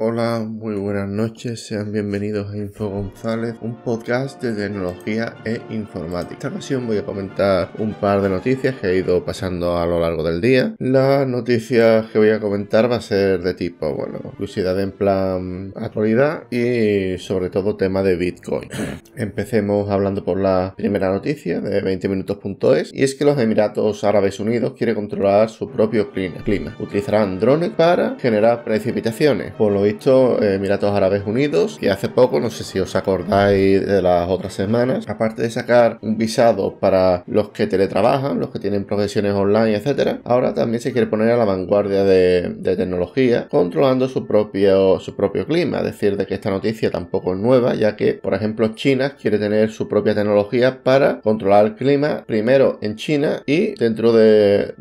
Hola, muy buenas noches, sean bienvenidos a Info González, un podcast de tecnología e informática. En esta ocasión voy a comentar un par de noticias que he ido pasando a lo largo del día. Las noticias que voy a comentar va a ser de tipo, bueno, curiosidad en plan actualidad y sobre todo tema de Bitcoin. Empecemos hablando por la primera noticia de 20minutos.es y es que los Emiratos Árabes Unidos quieren controlar su propio clima. Utilizarán drones para generar precipitaciones. Por lo visto, eh, Emiratos Árabes Unidos, que hace poco, no sé si os acordáis de las otras semanas, aparte de sacar un visado para los que teletrabajan, los que tienen profesiones online, etcétera, ahora también se quiere poner a la vanguardia de, tecnología, controlando su propio, su propio clima. Es decir, de que esta noticia tampoco es nueva, ya que, por ejemplo, China quiere tener su propia tecnología para controlar el clima, primero en China y dentro de,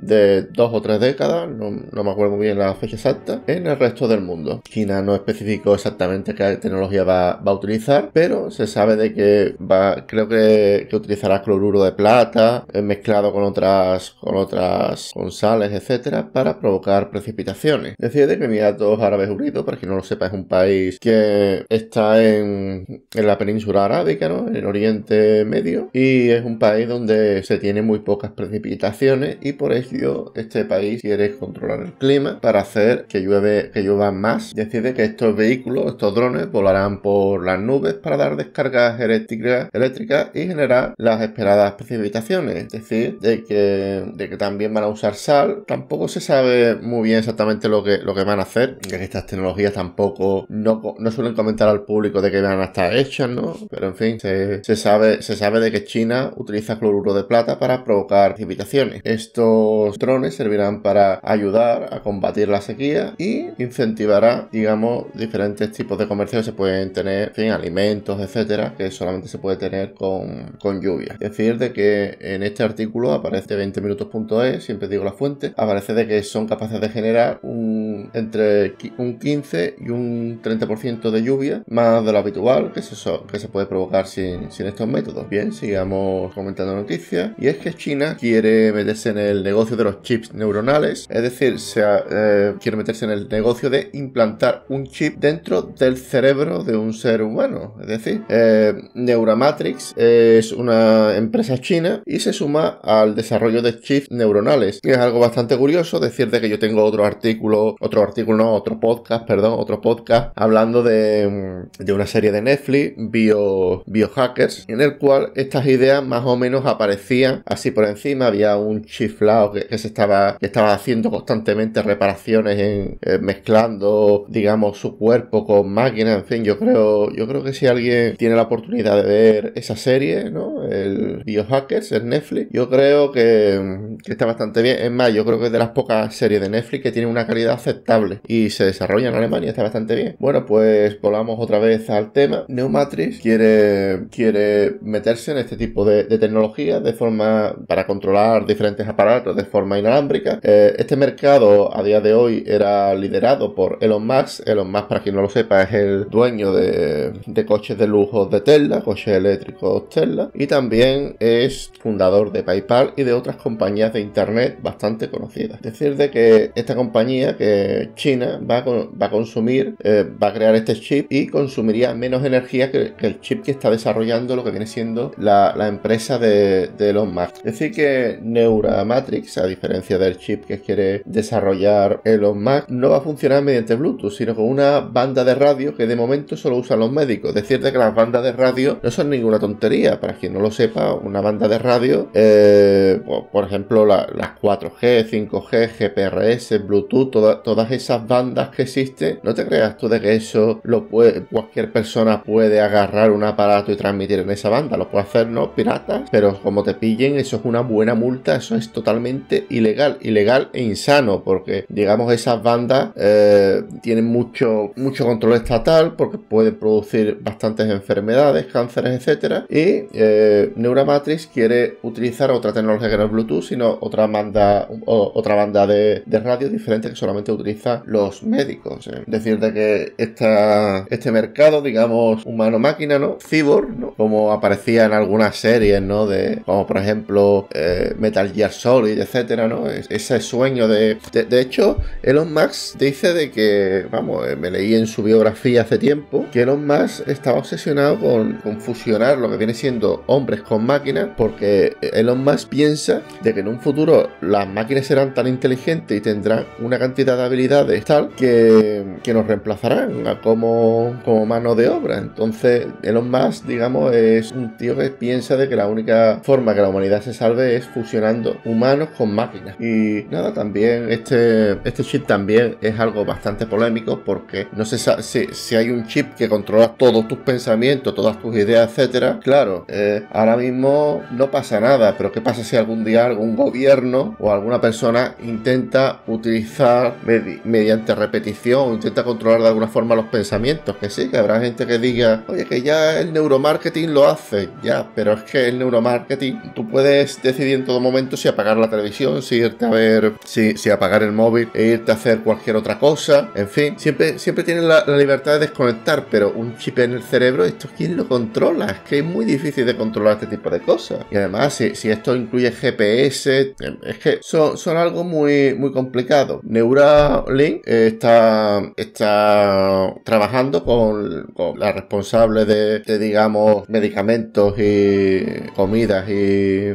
dos o tres décadas, no, no me acuerdo muy bien la fecha exacta, en el resto del mundo. China no especificó exactamente qué tecnología va, a utilizar, pero se sabe de que va, creo que, utilizará cloruro de plata eh, mezclado con otras, con otras, con sales, etcétera, para provocar precipitaciones. Decide de que Emiratos Árabes Unidos, para quien no lo sepa, es un país que está en, en la península arábica, ¿no? En el Oriente Medio, y es un país donde se tiene muy pocas precipitaciones y por ello este país quiere controlar el clima para hacer que llueve, que llueva más. Decide que estos vehículos, estos drones, volarán por las nubes para dar descargas eléctricas, y generar las esperadas precipitaciones. Es decir, de que, de que también van a usar sal. Tampoco se sabe muy bien exactamente lo que, lo que van a hacer, ya que estas tecnologías tampoco no, suelen comentar al público de que van a estar hechas, ¿no? Pero en fin, se, sabe, se sabe de que China utiliza cloruro de plata para provocar precipitaciones. Estos drones servirán para ayudar a combatir la sequía y incentivará, digamos, diferentes tipos de comercio se pueden tener, en alimentos, etcétera, que solamente se puede tener con, con lluvia. Es decir, de que en este artículo aparece 20 minutos.es, siempre digo la fuente, aparece de que son capaces de generar un, entre un 15 y un 30% de lluvia, más de lo habitual que se, que se puede provocar sin, sin estos métodos. Bien, sigamos comentando noticias. Y es que China quiere meterse en el negocio de los chips neuronales, es decir, se, eh, quiere meterse en el negocio de implantar un chip dentro del cerebro de un ser humano. Es decir, eh, Neuramatrix es una empresa china y se suma al desarrollo de chips neuronales. Y es algo bastante curioso decirte que yo tengo otro artículo, otro artículo, no, otro podcast, perdón, otro podcast hablando de, de una serie de Netflix, Bio, Biohackers, en el cual estas ideas más o menos aparecían así por encima. Había un chiflado que, se estaba, que estaba haciendo constantemente reparaciones eh, mezclando, digamos, su cuerpo con máquinas, en fin, yo creo, yo creo que si alguien tiene la oportunidad de ver esa serie, ¿no? El Biohackers en Netflix, yo creo que, está bastante bien. Es más, yo creo que es de las pocas series de Netflix que tiene una calidad aceptable y se desarrolla en Alemania, está bastante bien. Bueno, pues volvamos otra vez al tema. Neumatrix quiere, quiere meterse en este tipo de, tecnología de forma para controlar diferentes aparatos de forma inalámbrica. Eh, este mercado a día de hoy era liderado por Elon Musk, Elon Musk, para quien no lo sepa, es el dueño de, coches de lujo de Tesla, coches eléctricos Tesla, y también es fundador de PayPal y de otras compañías de Internet bastante conocidas. Decir, de que esta compañía, que China, va a, va a consumir, eh, va a crear este chip y consumiría menos energía que, el chip que está desarrollando lo que viene siendo la, empresa de, de, Elon Musk. Decir, que Neuramatrix, a diferencia del chip que quiere desarrollar Elon Musk, no va a funcionar mediante Bluetooth, sino con una banda de radio que de momento solo usan los médicos. Decirte que las bandas de radio no son ninguna tontería. Para quien no lo sepa, una banda de radio, eh, por ejemplo, las 4G, 5G, GPRS, Bluetooth, todas esas bandas que existen, no te creas tú de que eso lo puede, cualquier persona puede agarrar un aparato y transmitir en esa banda. Lo puede hacer, ¿no? Piratas, pero como te pillen, eso es una buena multa, eso es totalmente ilegal, ilegal e insano, porque digamos esas bandas eh, tienen mucho mucho, control estatal porque puede producir bastantes enfermedades, cánceres, etcétera. Y eh, eh, Neuramatrix quiere utilizar otra tecnología que no es Bluetooth, sino otra banda, otra banda de, radio diferente que solamente utiliza los médicos. Es decir, de que esta, este mercado, digamos, humano-máquina, ¿no? Cyborg, ¿no? Como aparecía en algunas series, ¿no? De, como por ejemplo eh, Metal Gear Solid, etcétera, ¿no? ese sueño de, de, hecho, Elon Musk dice de que, vamos, eh, me leí en su biografía hace tiempo, que Elon Musk estaba obsesionado con, con fusionar lo que viene siendo hombres con máquinas, porque Elon Musk piensa de que en un futuro las máquinas serán tan inteligentes y tendrán una cantidad de habilidades tal que, que nos reemplazarán como, como mano de obra. Entonces, Elon Musk, digamos, es un tío que piensa de que la única forma que la humanidad se salve es fusionando humanos con máquinas. Y nada, también este, este chip también es algo bastante polémico porque no se sabe si, si hay un chip que controla todos tus pensamientos, todas tus ideas, etcétera. Claro, eh, ahora mismo no pasa nada, pero ¿qué pasa si algún día algún gobierno o alguna persona intenta utilizar mediante repetición o intenta controlar de alguna forma los pensamientos? Que sí, que habrá gente que diga, oye, que ya el neuromarketing lo hace, ya, pero es que el neuromarketing, tú puedes decidir en todo momento si apagar la televisión, si irte a ver, si, apagar el móvil e irte a hacer cualquier otra cosa, en fin, siempre, siempre tienen la, libertad de desconectar, pero un chip en el cerebro, ¿esto quién lo controla? Es que es muy difícil de controlar este tipo de cosas. Y además, si, esto incluye GPS, es que son, algo muy, muy complicado. Neuralink está, está trabajando con, con la responsable de, digamos, medicamentos y comidas y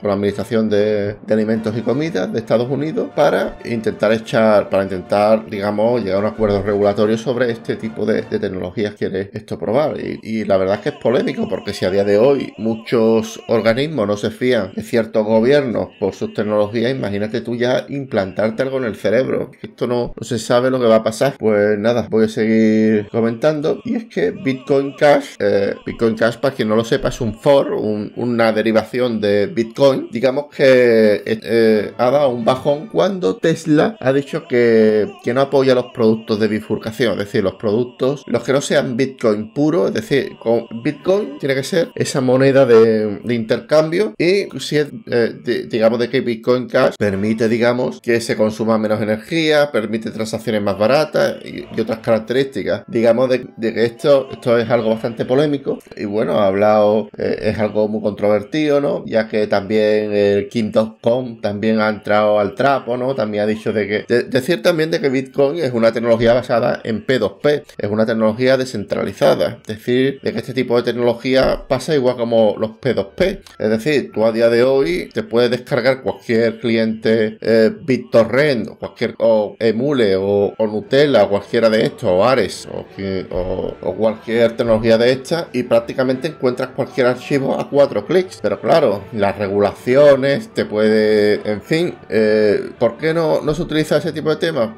con la administración de, alimentos y comidas de Estados Unidos para intentar echar, para intentar, digamos, llegar a un acuerdo regulatorio sobre este tipo de, tecnologías quiere esto probar. Y, la verdad es que es polémico porque si a día de hoy muchos organismos no se fían de ciertos gobiernos por sus tecnologías, imagínate tú ya implantarte algo en el cerebro. Esto no, no se sabe lo que va a pasar. Pues nada, voy a seguir comentando. Y es que Bitcoin Cash, eh, Bitcoin Cash para quien no lo sepa, es un for, una derivación de Bitcoin. Digamos que eh, eh, ha dado un bajón cuando Tesla ha dicho que, que no apoya los productos de bifurcación, es decir, los productos, los que no sean Bitcoin puro, es decir, con Bitcoin tiene que ser esa moneda de, intercambio y si es, eh, digamos, de que Bitcoin Cash permite, digamos, que se consuma menos energía, permite transacciones más baratas y, otras características. Digamos de, que esto, esto es algo bastante polémico y bueno, ha hablado, es algo muy controvertido, ¿no? Ya que también el King.com también ha entrado al trapo, ¿no? También ha dicho de que, decir también de que Bitcoin es una tecnología basada en P2P, es una tecnología descentralizada, es decir, de que este tipo de tecnología pasa igual como los P2P, es decir, tú a día de hoy te puedes descargar cualquier cliente eh, BitTorrent o cualquier o Emule o, Nutella o cualquiera de estos o Ares o, o cualquier tecnología de esta y prácticamente encuentras cualquier archivo a cuatro clics, pero claro, las regulaciones te puede, en fin, eh, ¿por qué no, no se utiliza ese tipo de temas?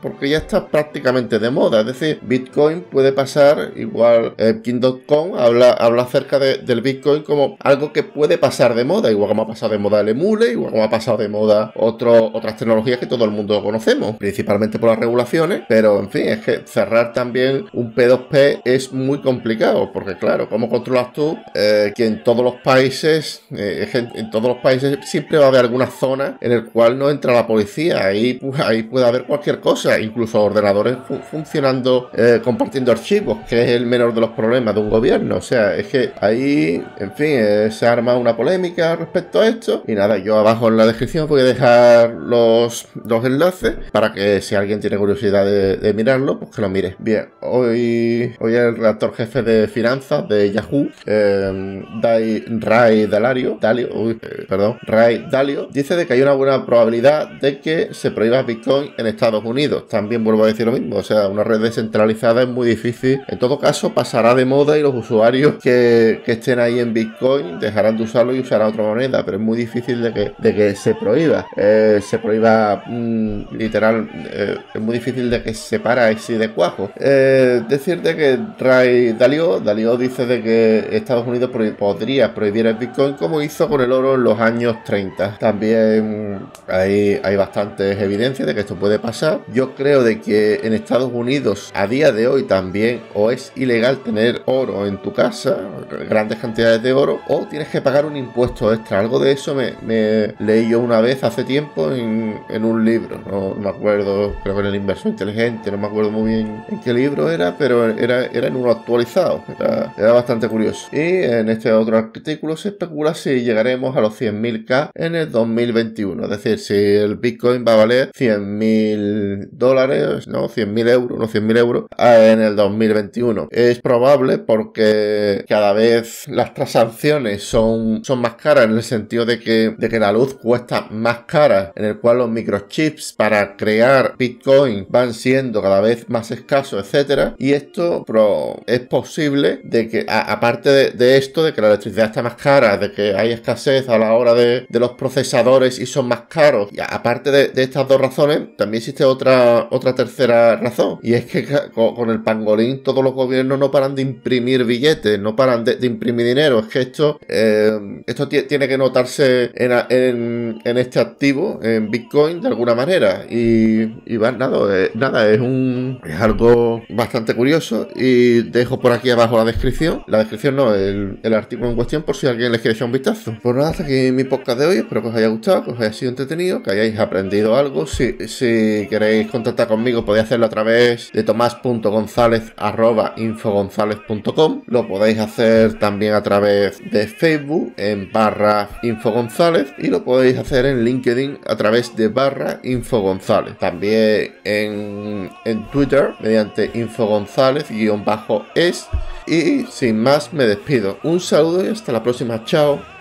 porque ya está prácticamente de moda, es decir, Bitcoin puede pasar igual, eh, King.com habla, habla acerca del Bitcoin como algo que puede pasar de moda, igual como ha pasado de moda el emule, igual como ha pasado de moda otro, otras tecnologías que todo el mundo conocemos, principalmente por las regulaciones, pero en fin, es que cerrar también un P2P es muy complicado, porque claro, ¿cómo controlas tú eh, que en todos los países, eh, en todos los países siempre va a haber alguna zona en el cual no entra la policía. Ahí, ahí puede haber cualquier cosa, incluso ordenadores funcionando, eh, compartiendo archivos, que es el menor de los problemas de un gobierno. O sea, es que ahí, en fin, eh, se arma una polémica respecto a esto. Y nada, yo abajo en la descripción voy a dejar los, los enlaces para que si alguien tiene curiosidad de, mirarlo, pues que lo mire. Bien, hoy, hoy el redactor jefe de finanzas de Yahoo, eh, Dai, Ray Dalario, Dalio, eh, perdón, Ray Dalio, dice de que hay una buena probabilidad de que se prohíba Bitcoin en Estados Unidos. También vuelvo a decir lo mismo, o sea, una red descentralizada es muy difícil. En todo caso, pasará de moda y los usuarios que, estén ahí en Bitcoin dejarán de usarlo y usarán otra moneda, pero es muy difícil de que, de que se prohíba. Eh, se prohíba mm, literal, eh, es muy difícil de que se para ese de cuajo. decirte que Ray Dalio, Dalio dice de que Estados Unidos podría prohibir el Bitcoin como hizo con el oro en los años 30. También hay, hay bastantes evidencias de que esto puede pasar. Yo creo de que en Estados Unidos a día de hoy también o es ilegal tener oro en tu casa, grandes cantidades cantidades de oro o tienes que pagar un impuesto extra. Algo de eso me, leí yo una vez hace tiempo en, un libro. No, me acuerdo, creo que en el inversor inteligente, no me acuerdo muy bien en qué libro era, pero era, era en uno actualizado. Era, era bastante curioso. Y en este otro artículo se especula si llegaremos a los 100.000K en el 2021. Es decir, si el Bitcoin va a valer 100.000 dólares, no, 100.000 euros, no 100.000 euros en el 2021. Es probable porque cada vez las transacciones son, son más caras en el sentido de que, de que la luz cuesta más cara, en el cual los microchips para crear Bitcoin van siendo cada vez más escasos, etcétera. Y esto es posible de que, aparte de, esto, de que la electricidad está más cara, de que hay escasez a la hora de, los procesadores y son más caros, y aparte de, estas dos razones, también existe otra, otra tercera razón, y es que con, el pangolín todos los gobiernos no paran de imprimir billetes, no paran de, imprimir es que esto, eh, esto tiene que notarse en, este activo, en Bitcoin, de alguna manera, y, y va, nada, eh, nada, es un es algo bastante curioso, y dejo por aquí abajo la descripción, la descripción no, el, artículo en cuestión por si alguien les quiere echar un vistazo. Pues nada, hasta aquí mi podcast de hoy, espero que os haya gustado, que os haya sido entretenido, que hayáis aprendido algo. Si, si queréis contactar conmigo podéis hacerlo a través de tomás.gonzález.infogonzález.com Lo podéis hacer también a través de Facebook en barra infogonzález y lo podéis hacer en LinkedIn a través de barra infogonzález. También en, en Twitter mediante infogonzález-es y sin más me despido. Un saludo y hasta la próxima. Chao.